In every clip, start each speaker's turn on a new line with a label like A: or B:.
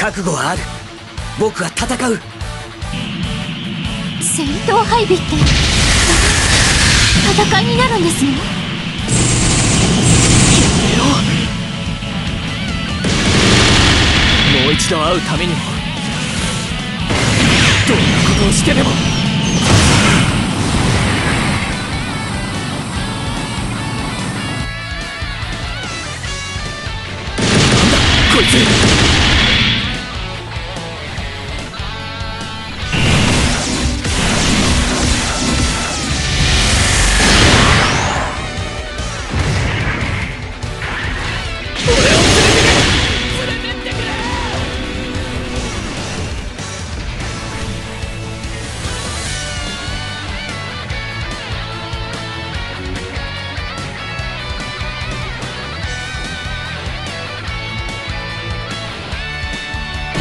A: 覚悟はある。僕は戦う。
B: 戦闘配備って戦いになるんですね。
A: もう一度会うためにも。どんなことをしてでも。こいつ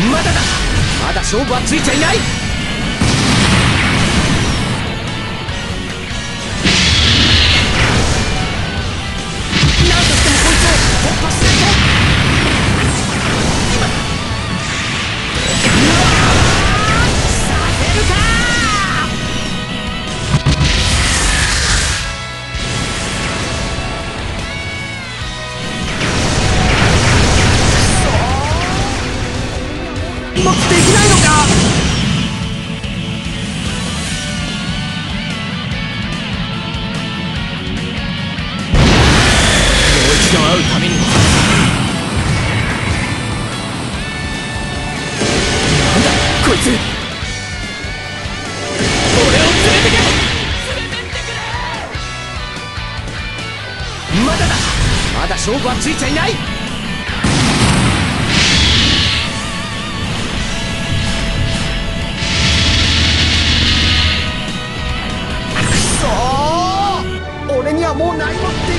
A: まだだ。まだ勝負はついちゃいない。まくできないのか？もう一度会うために。もなんだだ。まだ勝負はついちゃいない。はもう何もって